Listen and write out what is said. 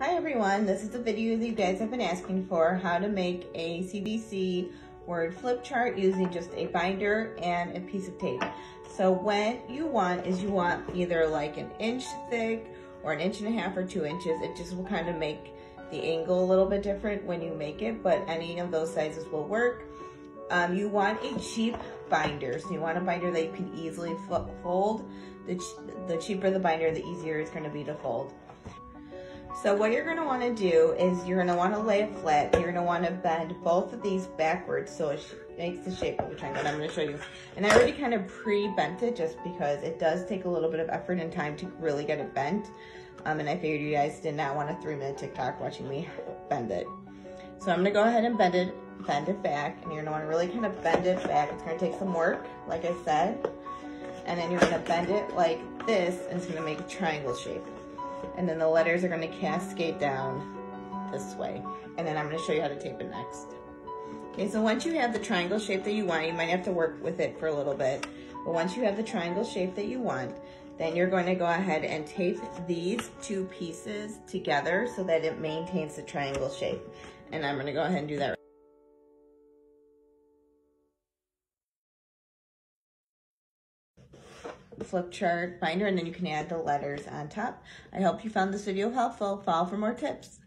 Hi everyone, this is the video that you guys have been asking for, how to make a CVC word flip chart using just a binder and a piece of tape. So what you want is you want either like an inch thick or an inch and a half or two inches. It just will kind of make the angle a little bit different when you make it, but any of those sizes will work. Um, you want a cheap binder. So you want a binder that you can easily fold. The, ch the cheaper the binder, the easier it's gonna be to fold. So what you're gonna wanna do is you're gonna wanna lay it flat. You're gonna wanna bend both of these backwards so it makes the shape of a triangle. And I'm gonna show you. And I already kind of pre-bent it just because it does take a little bit of effort and time to really get it bent. Um, and I figured you guys did not want a three minute TikTok watching me bend it. So I'm gonna go ahead and bend it, bend it back. And you're gonna wanna really kind of bend it back. It's gonna take some work, like I said. And then you're gonna bend it like this and it's gonna make a triangle shape and then the letters are gonna cascade down this way. And then I'm gonna show you how to tape it next. Okay, so once you have the triangle shape that you want, you might have to work with it for a little bit, but once you have the triangle shape that you want, then you're going to go ahead and tape these two pieces together so that it maintains the triangle shape. And I'm gonna go ahead and do that flip chart binder and then you can add the letters on top. I hope you found this video helpful. Follow for more tips.